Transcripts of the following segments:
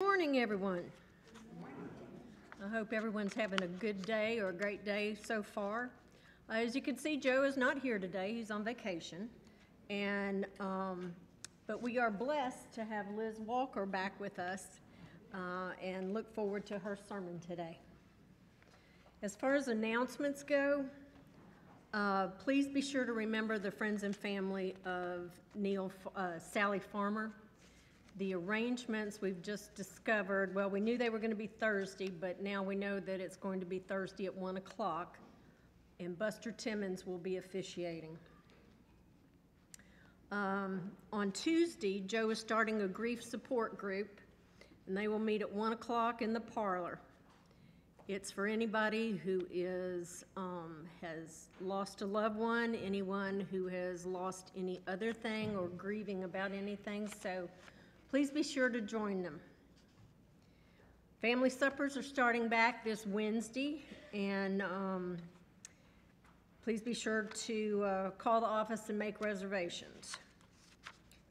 Good morning, everyone. I hope everyone's having a good day or a great day so far. Uh, As you can see, Joe is not here today, he's on vacation. And, um, but we are blessed to have Liz Walker back with us uh, and look forward to her sermon today. As far as announcements go, uh, please be sure to remember the friends and family of Neil, uh, Sally Farmer. The arrangements we've just discovered, well, we knew they were going to be Thursday, but now we know that it's going to be Thursday at 1 o'clock, and Buster Timmons will be officiating. Um, On Tuesday, Joe is starting a grief support group, and they will meet at 1 o'clock in the parlor. It's for anybody who is, um, has lost a loved one, anyone who has lost any other thing or grieving about anything, so please be sure to join them. Family suppers are starting back this Wednesday, and, um, please be sure to, uh, call the office and make reservations.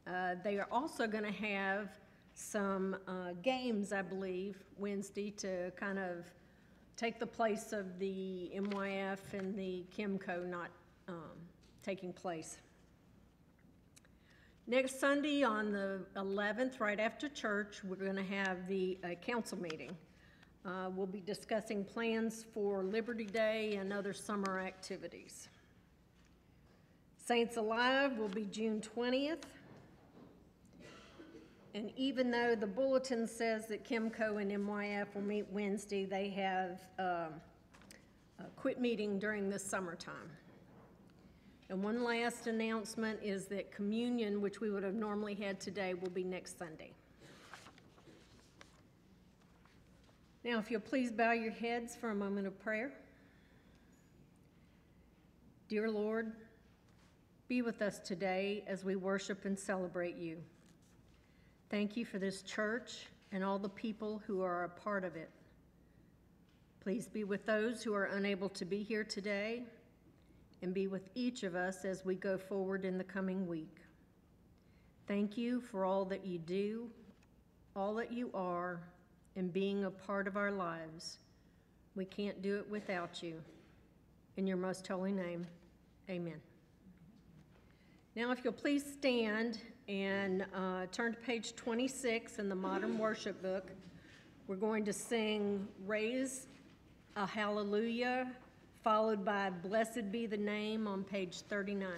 Uh, They are also going to have some uh, games, I believe, Wednesday to kind of take the place of the MYF and the Kimco not um, taking place. Next Sunday on the 11th, right after church, we're going to have the uh, council meeting. Uh, We'll be discussing plans for Liberty Day and other summer activities. Saints Alive will be June 20th. And even though the bulletin says that Kimco and MYF will meet Wednesday, they have uh, quit meeting during the summertime. And one last announcement is that communion, which we would have normally had today, will be next Sunday. Now, if you'll please bow your heads for a moment of prayer. Dear Lord, be with us today as we worship and celebrate you. Thank you for this church and all the people who are a part of it. Please be with those who are unable to be here today and be with each of us as we go forward in the coming week. Thank you for all that you do, all that you are, and being a part of our lives. We can't do it without you. In your most holy name, amen. Now, if you'll please stand and uh, turn to page 26 in the Modern Worship Book, we're going to sing Raise a Hallelujah, followed by Blessed Be the Name on page 39.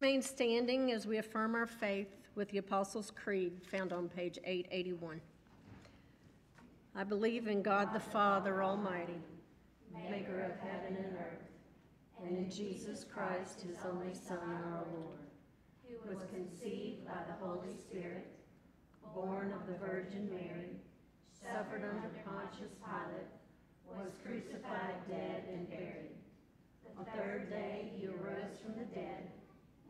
Remain standing as we affirm our faith with the Apostles' Creed found on page 881. I believe in God the Father Almighty, maker of heaven and earth, and in Jesus Christ, his only Son, our Lord, who was conceived by the Holy Spirit, born of the Virgin Mary, suffered under Pontius Pilate, was crucified, dead, and buried. The third day he arose from the dead.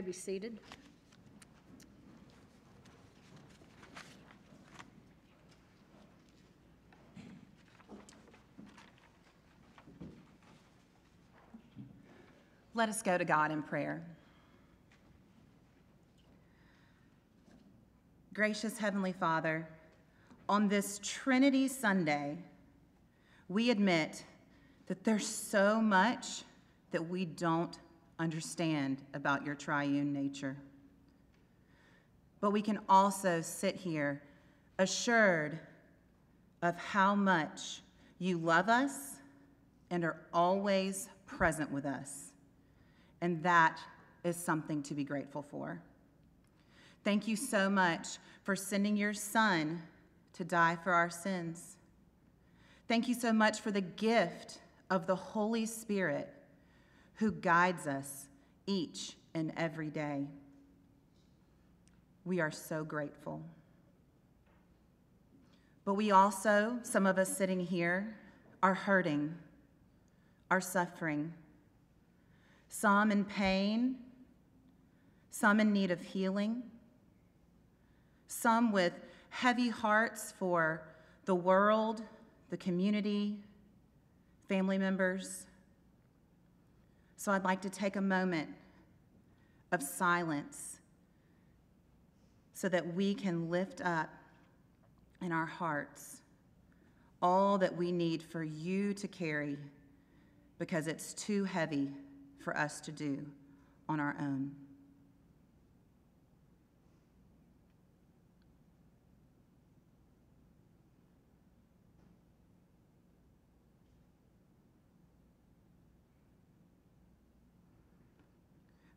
May be seated. Let us go to God in prayer. Gracious Heavenly Father, on this Trinity Sunday, we admit that there's so much that we don't understand about your triune nature. But we can also sit here assured of how much you love us and are always present with us. And that is something to be grateful for. Thank you so much for sending your son to die for our sins. Thank you so much for the gift of the Holy Spirit who guides us each and every day. We are so grateful. But we also, some of us sitting here, are hurting, are suffering, some in pain, some in need of healing, some with heavy hearts for the world, the community, family members. So I'd like to take a moment of silence so that we can lift up in our hearts all that we need for you to carry because it's too heavy for us to do on our own.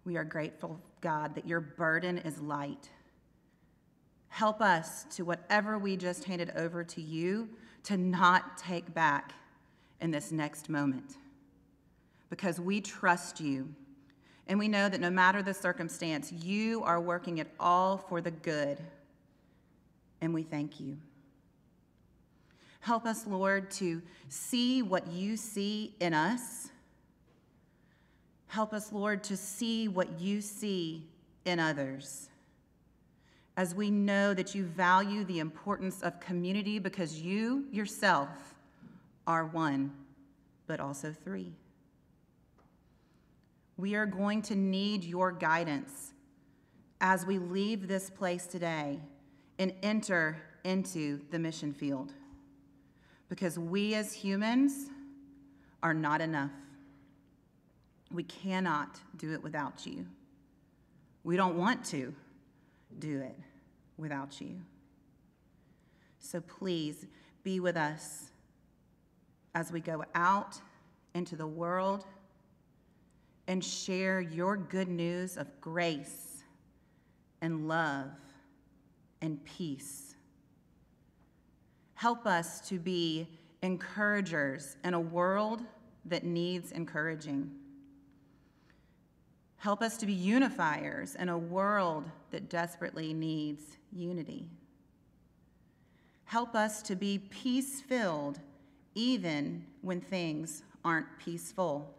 We are grateful, God, that your burden is light. Help us to whatever we just handed over to you to not take back in this next moment. Because we trust you. And we know that no matter the circumstance, you are working it all for the good. And we thank you. Help us, Lord, to see what you see in us. Help us, Lord, to see what you see in others. As we know that you value the importance of community because you yourself are one, but also three. We are going to need your guidance as we leave this place today and enter into the mission field. Because we as humans are not enough. We cannot do it without you. We don't want to do it without you. So please be with us as we go out into the world and share your good news of grace and love and peace. Help us to be encouragers in a world that needs encouraging. Help us to be unifiers in a world that desperately needs unity. Help us to be peace filled even when things aren't peaceful.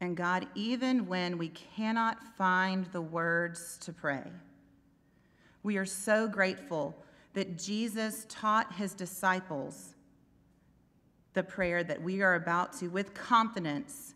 And God, even when we cannot find the words to pray, we are so grateful that Jesus taught his disciples the prayer that we are about to, with confidence,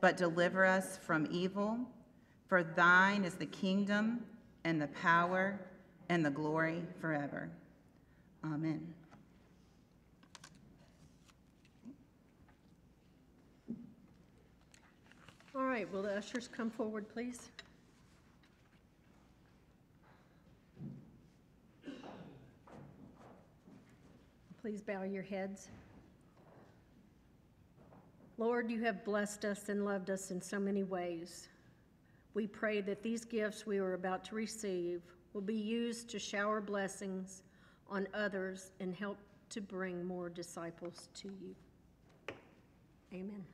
but deliver us from evil. For thine is the kingdom, and the power, and the glory forever. Amen. All right, will the ushers come forward, please? Please bow your heads. Lord, you have blessed us and loved us in so many ways. We pray that these gifts we are about to receive will be used to shower blessings on others and help to bring more disciples to you. Amen.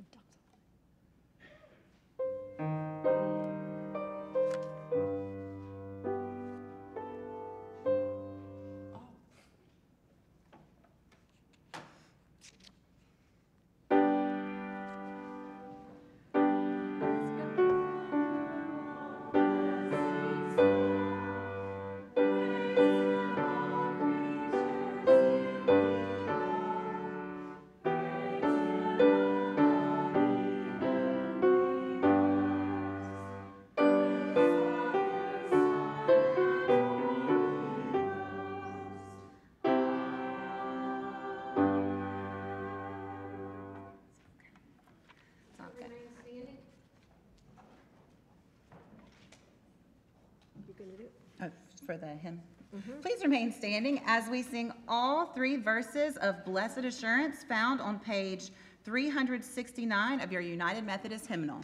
Go For the hymn. Please remain standing as we sing all three verses of Blessed Assurance found on page 369 of your United Methodist hymnal.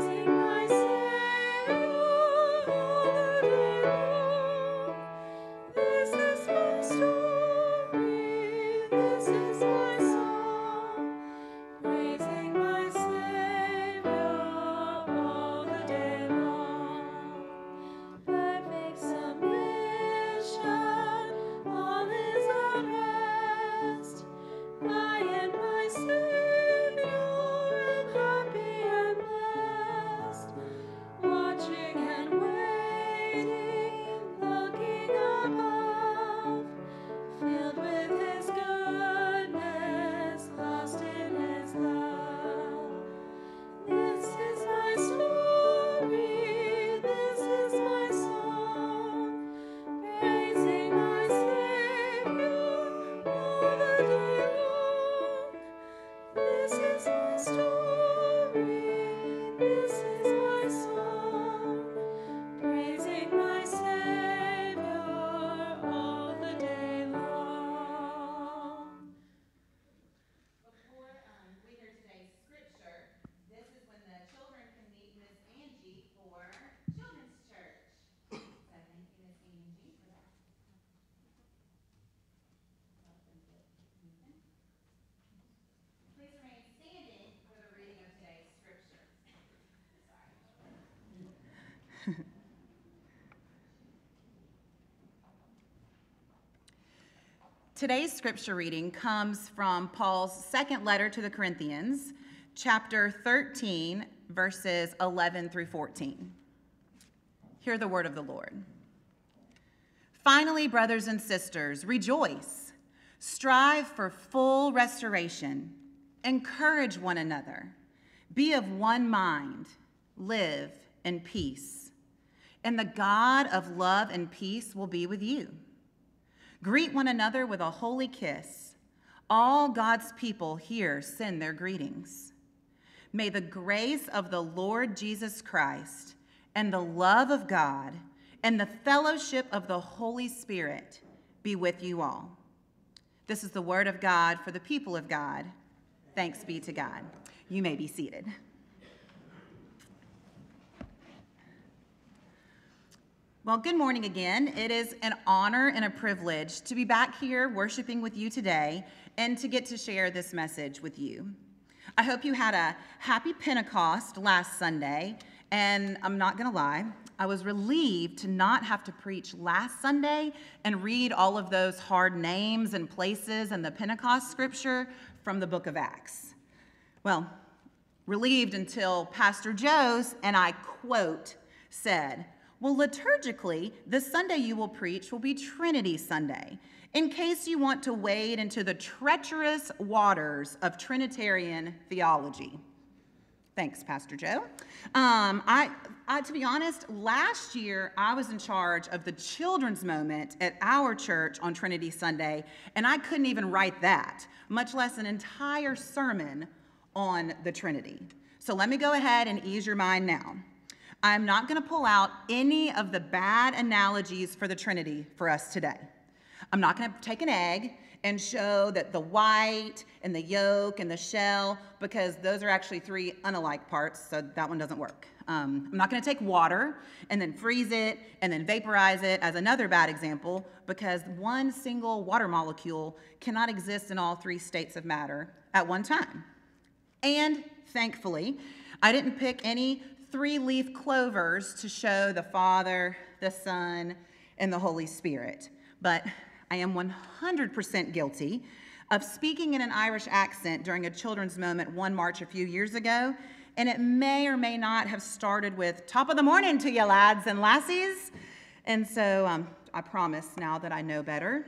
amazing. Today's scripture reading comes from Paul's second letter to the Corinthians, chapter 13, verses 11 through 14. Hear the word of the Lord. Finally, brothers and sisters, rejoice, strive for full restoration, encourage one another, be of one mind, live in peace. And the God of love and peace will be with you. Greet one another with a holy kiss. All God's people here send their greetings. May the grace of the Lord Jesus Christ and the love of God and the fellowship of the Holy Spirit be with you all. This is the word of God for the people of God. Thanks be to God. You may be seated. Well, good morning again. It is an honor and a privilege to be back here worshiping with you today and to get to share this message with you. I hope you had a happy Pentecost last Sunday, and I'm not going to lie, I was relieved to not have to preach last Sunday and read all of those hard names and places and the Pentecost scripture from the book of Acts. Well, relieved until Pastor Joe's, and I quote, said, well, liturgically, the Sunday you will preach will be Trinity Sunday, in case you want to wade into the treacherous waters of Trinitarian theology. Thanks, Pastor Joe. Um, I, I, to be honest, last year I was in charge of the children's moment at our church on Trinity Sunday, and I couldn't even write that, much less an entire sermon on the Trinity. So let me go ahead and ease your mind now. I'm not going to pull out any of the bad analogies for the Trinity for us today. I'm not going to take an egg and show that the white and the yolk and the shell, because those are actually three unalike parts, so that one doesn't work. Um, I'm not going to take water and then freeze it and then vaporize it as another bad example, because one single water molecule cannot exist in all three states of matter at one time. And thankfully, I didn't pick any three leaf clovers to show the Father, the Son, and the Holy Spirit. But I am 100% guilty of speaking in an Irish accent during a children's moment one March a few years ago, and it may or may not have started with top of the morning to you lads and lassies. And so um, I promise now that I know better,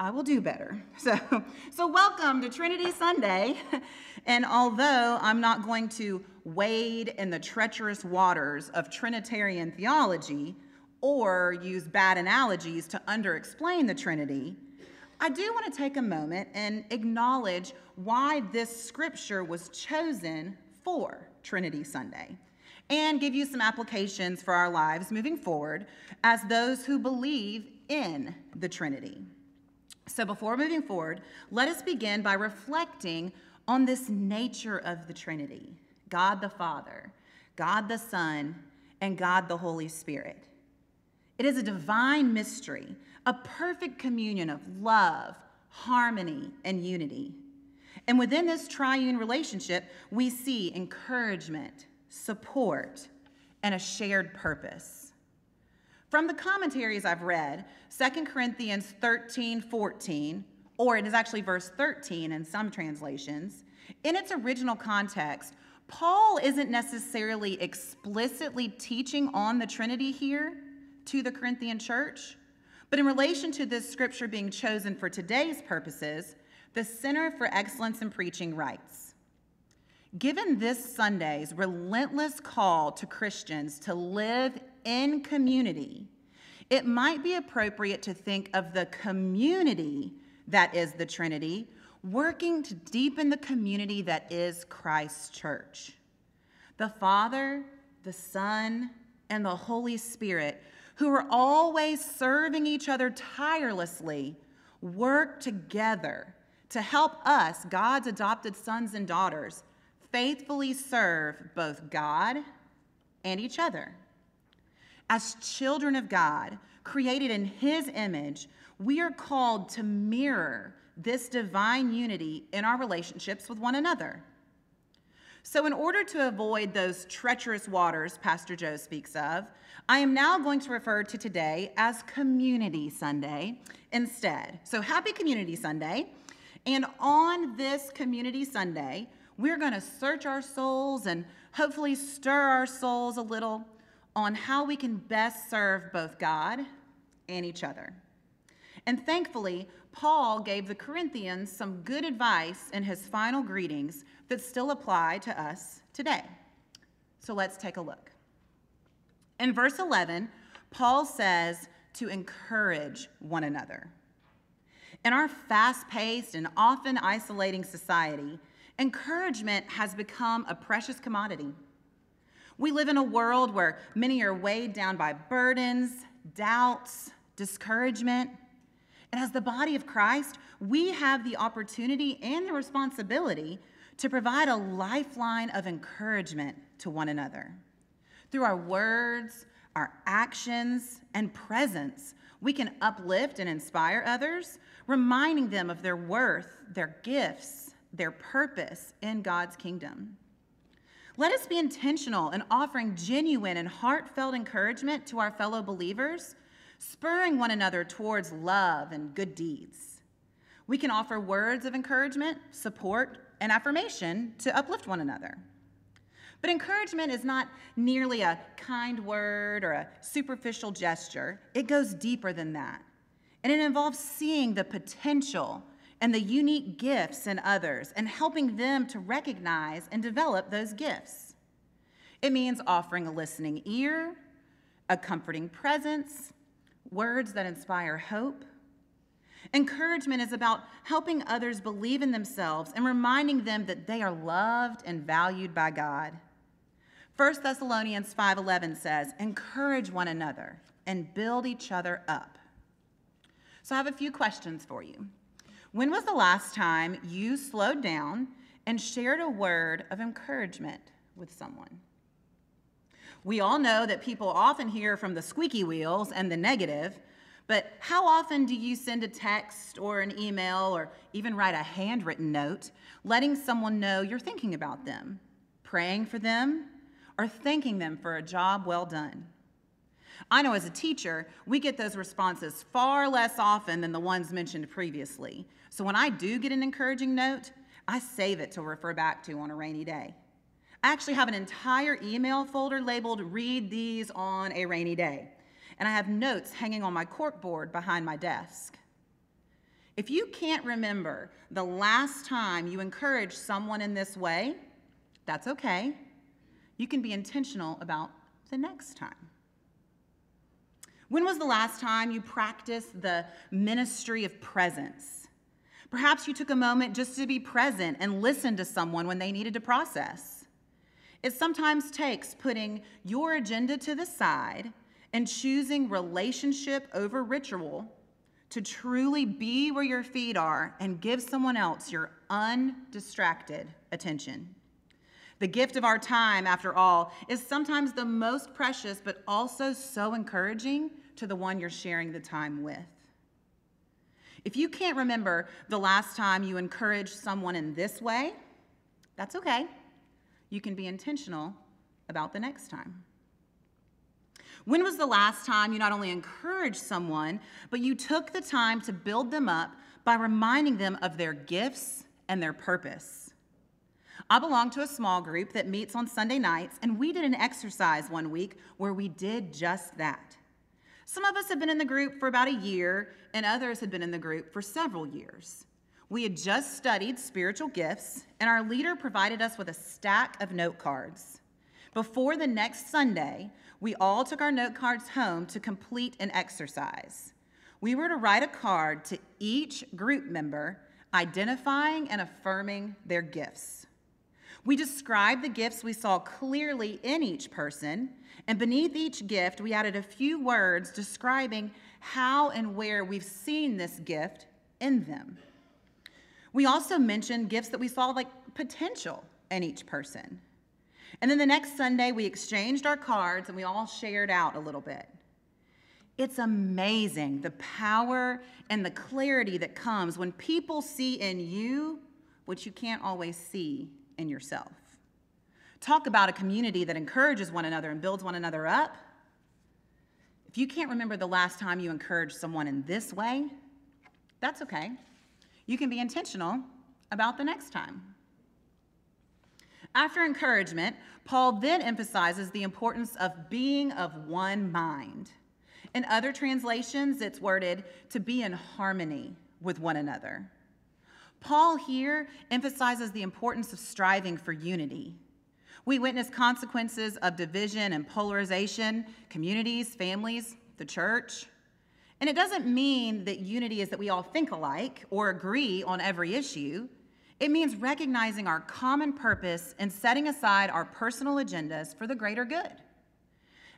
I will do better. So, so welcome to Trinity Sunday. And although I'm not going to wade in the treacherous waters of Trinitarian theology or use bad analogies to underexplain the Trinity, I do want to take a moment and acknowledge why this scripture was chosen for Trinity Sunday and give you some applications for our lives moving forward as those who believe in the Trinity. So, before moving forward, let us begin by reflecting on this nature of the Trinity God the Father, God the Son, and God the Holy Spirit. It is a divine mystery, a perfect communion of love, harmony, and unity. And within this triune relationship, we see encouragement, support, and a shared purpose. From the commentaries I've read, 2 Corinthians 13 14, or it is actually verse 13 in some translations, in its original context, Paul isn't necessarily explicitly teaching on the Trinity here to the Corinthian church, but in relation to this scripture being chosen for today's purposes, the Center for Excellence in Preaching writes Given this Sunday's relentless call to Christians to live in community, it might be appropriate to think of the community that is the Trinity working to deepen the community that is Christ's church. The Father, the Son, and the Holy Spirit, who are always serving each other tirelessly, work together to help us, God's adopted sons and daughters, faithfully serve both God and each other. As children of God, created in His image, we are called to mirror this divine unity in our relationships with one another. So, in order to avoid those treacherous waters Pastor Joe speaks of, I am now going to refer to today as Community Sunday instead. So, happy Community Sunday. And on this Community Sunday, we're going to search our souls and hopefully stir our souls a little on how we can best serve both God and each other. And thankfully, Paul gave the Corinthians some good advice in his final greetings that still apply to us today. So let's take a look. In verse 11, Paul says to encourage one another. In our fast paced and often isolating society, encouragement has become a precious commodity. We live in a world where many are weighed down by burdens, doubts, discouragement. And as the body of Christ, we have the opportunity and the responsibility to provide a lifeline of encouragement to one another. Through our words, our actions, and presence, we can uplift and inspire others, reminding them of their worth, their gifts, their purpose in God's kingdom. Let us be intentional in offering genuine and heartfelt encouragement to our fellow believers, spurring one another towards love and good deeds. We can offer words of encouragement, support, and affirmation to uplift one another. But encouragement is not nearly a kind word or a superficial gesture, it goes deeper than that. And it involves seeing the potential and the unique gifts in others and helping them to recognize and develop those gifts. It means offering a listening ear, a comforting presence, words that inspire hope. Encouragement is about helping others believe in themselves and reminding them that they are loved and valued by God. 1 Thessalonians 5:11 says, "Encourage one another and build each other up." So I have a few questions for you. When was the last time you slowed down and shared a word of encouragement with someone? We all know that people often hear from the squeaky wheels and the negative, but how often do you send a text or an email or even write a handwritten note letting someone know you're thinking about them, praying for them, or thanking them for a job well done? I know as a teacher, we get those responses far less often than the ones mentioned previously. So when I do get an encouraging note, I save it to refer back to on a rainy day. I actually have an entire email folder labeled Read These on a Rainy Day, and I have notes hanging on my corkboard behind my desk. If you can't remember the last time you encouraged someone in this way, that's okay. You can be intentional about the next time. When was the last time you practiced the ministry of presence? Perhaps you took a moment just to be present and listen to someone when they needed to process. It sometimes takes putting your agenda to the side and choosing relationship over ritual to truly be where your feet are and give someone else your undistracted attention. The gift of our time, after all, is sometimes the most precious, but also so encouraging to the one you're sharing the time with. If you can't remember the last time you encouraged someone in this way, that's okay. You can be intentional about the next time. When was the last time you not only encouraged someone, but you took the time to build them up by reminding them of their gifts and their purpose? I belong to a small group that meets on Sunday nights, and we did an exercise one week where we did just that. Some of us have been in the group for about a year, and others had been in the group for several years. We had just studied spiritual gifts, and our leader provided us with a stack of note cards. Before the next Sunday, we all took our note cards home to complete an exercise. We were to write a card to each group member identifying and affirming their gifts. We described the gifts we saw clearly in each person, and beneath each gift, we added a few words describing how and where we've seen this gift in them. We also mentioned gifts that we saw like potential in each person. And then the next Sunday, we exchanged our cards and we all shared out a little bit. It's amazing the power and the clarity that comes when people see in you what you can't always see in yourself. Talk about a community that encourages one another and builds one another up. If you can't remember the last time you encouraged someone in this way, that's okay. You can be intentional about the next time. After encouragement, Paul then emphasizes the importance of being of one mind. In other translations, it's worded to be in harmony with one another. Paul here emphasizes the importance of striving for unity. We witness consequences of division and polarization, communities, families, the church. And it doesn't mean that unity is that we all think alike or agree on every issue. It means recognizing our common purpose and setting aside our personal agendas for the greater good.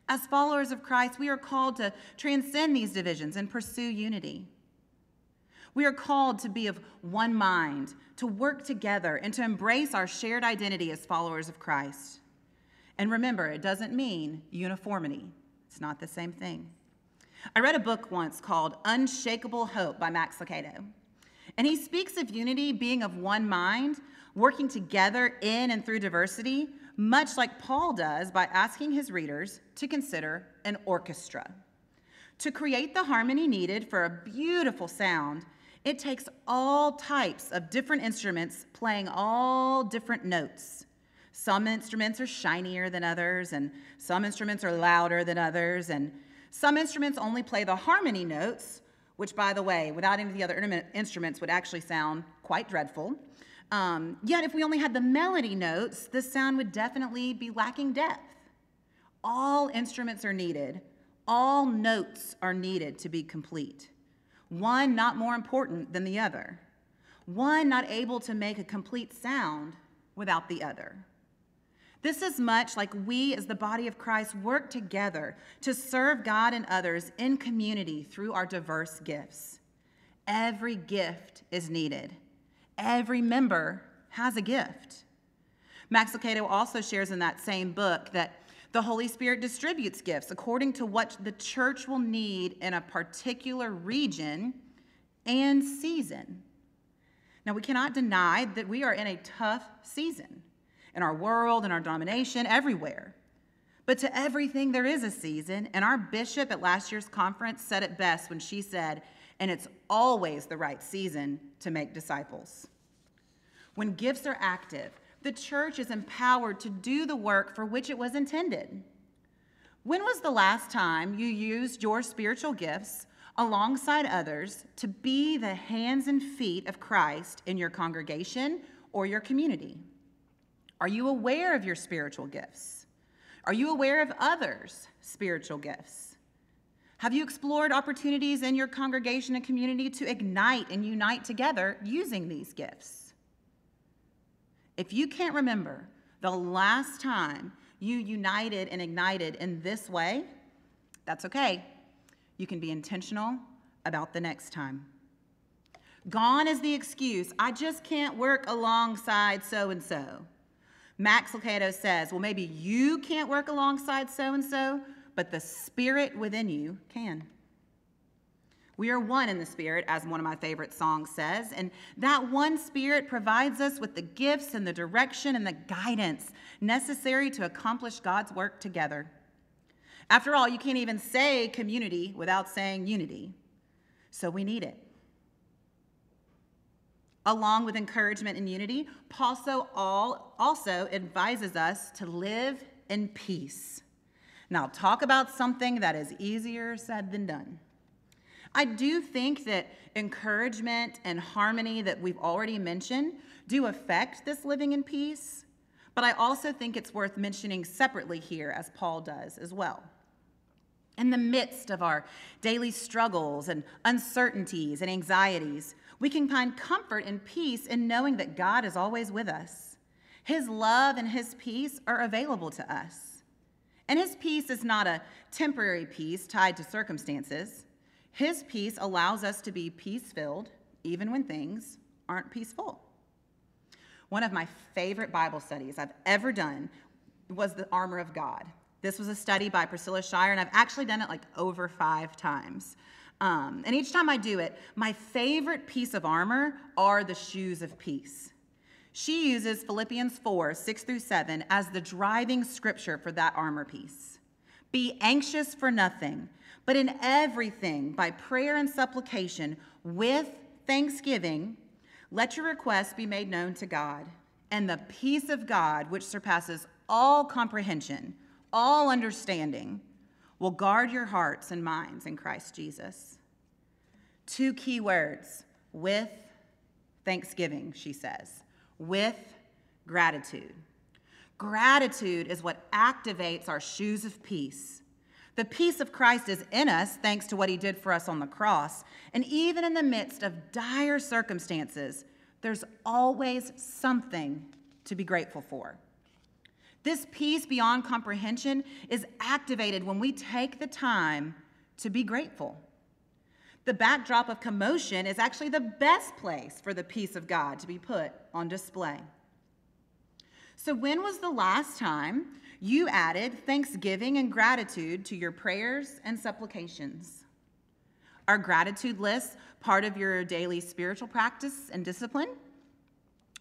As followers of Christ, we are called to transcend these divisions and pursue unity. We are called to be of one mind, to work together, and to embrace our shared identity as followers of Christ. And remember, it doesn't mean uniformity, it's not the same thing. I read a book once called Unshakable Hope by Max Lucado. And he speaks of unity being of one mind, working together in and through diversity, much like Paul does by asking his readers to consider an orchestra. To create the harmony needed for a beautiful sound, it takes all types of different instruments playing all different notes. Some instruments are shinier than others, and some instruments are louder than others, and some instruments only play the harmony notes, which, by the way, without any of the other instruments, would actually sound quite dreadful. Um, yet, if we only had the melody notes, the sound would definitely be lacking depth. All instruments are needed, all notes are needed to be complete one not more important than the other, one not able to make a complete sound without the other. This is much like we, as the body of Christ, work together to serve God and others in community through our diverse gifts. Every gift is needed, every member has a gift. Max Lucado also shares in that same book that the Holy Spirit distributes gifts according to what the church will need in a particular region and season. Now, we cannot deny that we are in a tough season in our world, in our denomination, everywhere. But to everything, there is a season, and our bishop at last year's conference said it best when she said, and it's always the right season to make disciples. When gifts are active, the church is empowered to do the work for which it was intended. When was the last time you used your spiritual gifts alongside others to be the hands and feet of Christ in your congregation or your community? Are you aware of your spiritual gifts? Are you aware of others' spiritual gifts? Have you explored opportunities in your congregation and community to ignite and unite together using these gifts? If you can't remember the last time you united and ignited in this way, that's okay. You can be intentional about the next time. Gone is the excuse, I just can't work alongside so and so. Max Lucado says, well, maybe you can't work alongside so and so, but the spirit within you can. We are one in the Spirit, as one of my favorite songs says, and that one Spirit provides us with the gifts and the direction and the guidance necessary to accomplish God's work together. After all, you can't even say community without saying unity, so we need it. Along with encouragement and unity, Paul so all also advises us to live in peace. Now, talk about something that is easier said than done. I do think that encouragement and harmony that we've already mentioned do affect this living in peace, but I also think it's worth mentioning separately here, as Paul does as well. In the midst of our daily struggles and uncertainties and anxieties, We can find comfort and peace in knowing that God is always with us. His love and His peace are available to us. And His peace is not a temporary peace tied to circumstances. His peace allows us to be peace filled even when things aren't peaceful. One of my favorite Bible studies I've ever done was the armor of God. This was a study by Priscilla Shirer, and I've actually done it like over five times. Um, and each time I do it, my favorite piece of armor are the shoes of peace. She uses Philippians 4 6 through 7 as the driving scripture for that armor piece. Be anxious for nothing, but in everything, by prayer and supplication, with thanksgiving, let your requests be made known to God. And the peace of God, which surpasses all comprehension, all understanding, will guard your hearts and minds in Christ Jesus. Two key words with thanksgiving, she says, with gratitude. Gratitude is what activates our shoes of peace. The peace of Christ is in us thanks to what he did for us on the cross. And even in the midst of dire circumstances, there's always something to be grateful for. This peace beyond comprehension is activated when we take the time to be grateful. The backdrop of commotion is actually the best place for the peace of God to be put on display. So, when was the last time you added thanksgiving and gratitude to your prayers and supplications? Are gratitude lists part of your daily spiritual practice and discipline?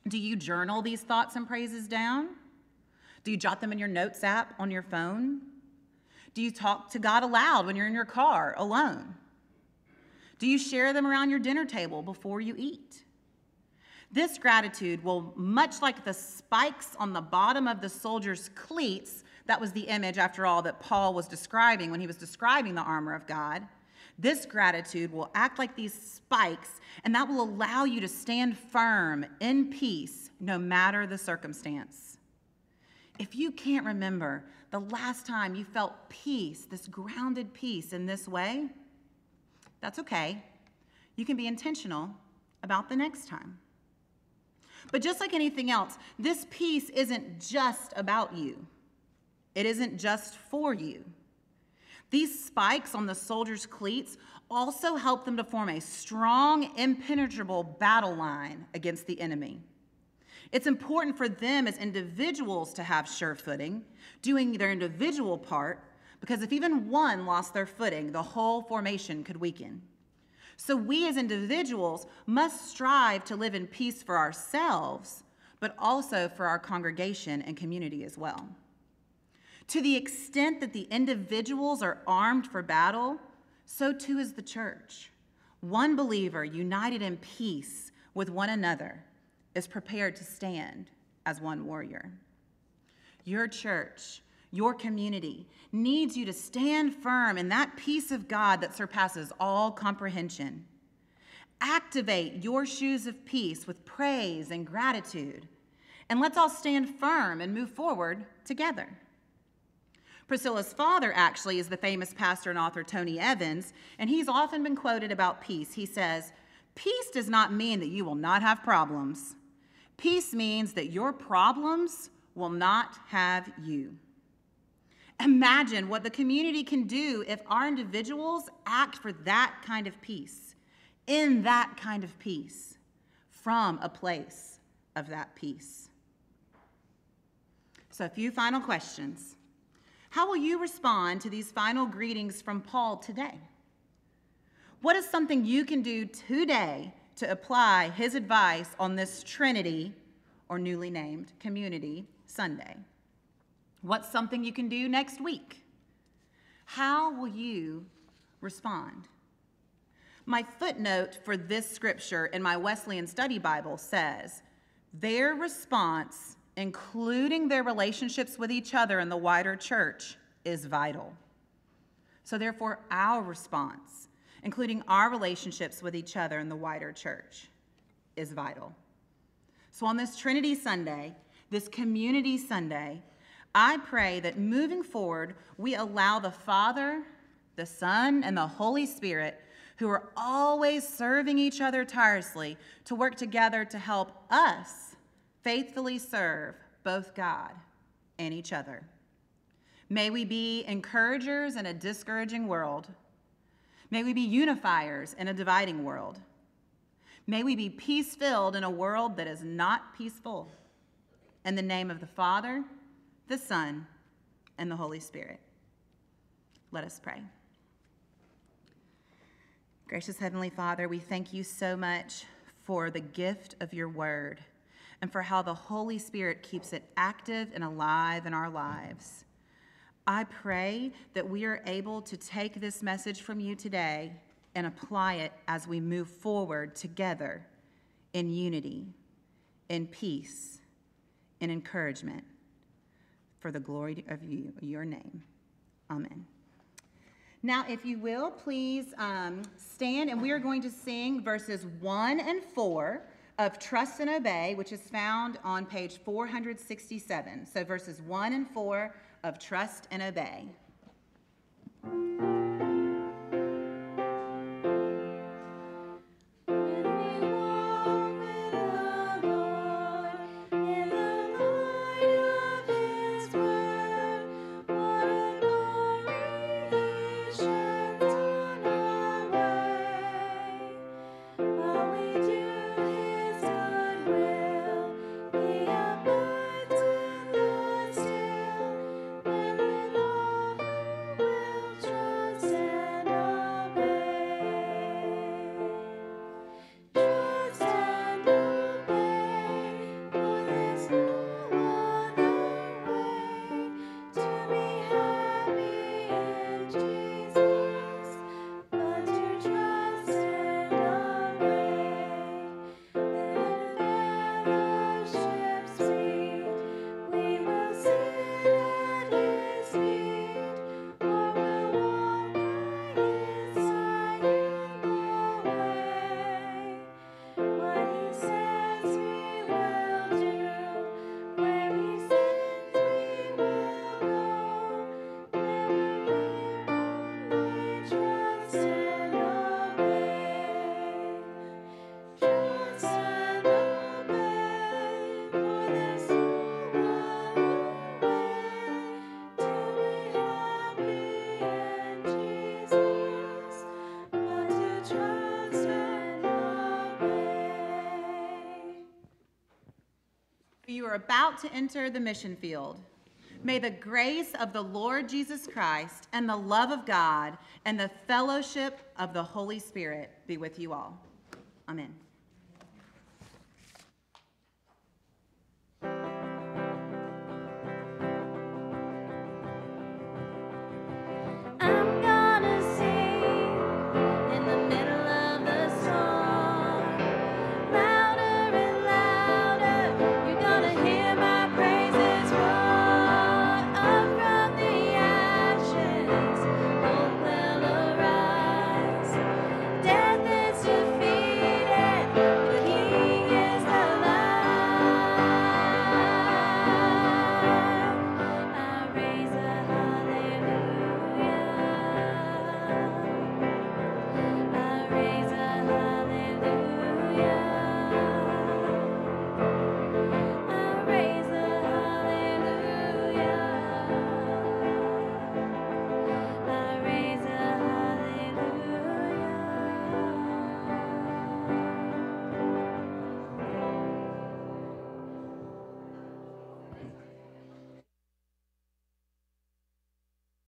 Do you journal these thoughts and praises down? Do you jot them in your notes app on your phone? Do you talk to God aloud when you're in your car alone? Do you share them around your dinner table before you eat? This gratitude will, much like the spikes on the bottom of the soldier's cleats, that was the image, after all, that Paul was describing when he was describing the armor of God. This gratitude will act like these spikes, and that will allow you to stand firm in peace no matter the circumstance. If you can't remember the last time you felt peace, this grounded peace in this way, that's okay. You can be intentional about the next time. But just like anything else, this peace isn't just about you, it isn't just for you. These spikes on the soldiers' cleats also help them to form a strong, impenetrable battle line against the enemy. It's important for them as individuals to have sure footing, doing their individual part, because if even one lost their footing, the whole formation could weaken. So we as individuals must strive to live in peace for ourselves, but also for our congregation and community as well. To the extent that the individuals are armed for battle, so too is the church. One believer united in peace with one another is prepared to stand as one warrior. Your church, your community, needs you to stand firm in that peace of God that surpasses all comprehension. Activate your shoes of peace with praise and gratitude, and let's all stand firm and move forward together. Priscilla's father actually is the famous pastor and author Tony Evans, and he's often been quoted about peace. He says, Peace does not mean that you will not have problems. Peace means that your problems will not have you. Imagine what the community can do if our individuals act for that kind of peace, in that kind of peace, from a place of that peace. So, a few final questions. How will you respond to these final greetings from Paul today? What is something you can do today to apply his advice on this Trinity, or newly named Community Sunday? What's something you can do next week? How will you respond? My footnote for this scripture in my Wesleyan Study Bible says, their response, including their relationships with each other in the wider church, is vital. So, therefore, our response, including our relationships with each other in the wider church, is vital. So, on this Trinity Sunday, this Community Sunday, I pray that moving forward, we allow the Father, the Son, and the Holy Spirit who are always serving each other tirelessly to work together to help us faithfully serve both God and each other. May we be encouragers in a discouraging world. May we be unifiers in a dividing world. May we be peace filled in a world that is not peaceful. In the name of the Father, the Son, and the Holy Spirit. Let us pray. Gracious Heavenly Father, we thank you so much for the gift of your word and for how the Holy Spirit keeps it active and alive in our lives. I pray that we are able to take this message from you today and apply it as we move forward together in unity, in peace, in encouragement, for the glory of you, your name. Amen. Now, if you will, please um, stand, and we are going to sing verses 1 and 4 of Trust and Obey, which is found on page 467. So, verses 1 and 4 of Trust and Obey. Are about to enter the mission field. May the grace of the Lord Jesus Christ and the love of God and the fellowship of the Holy Spirit be with you all. Amen.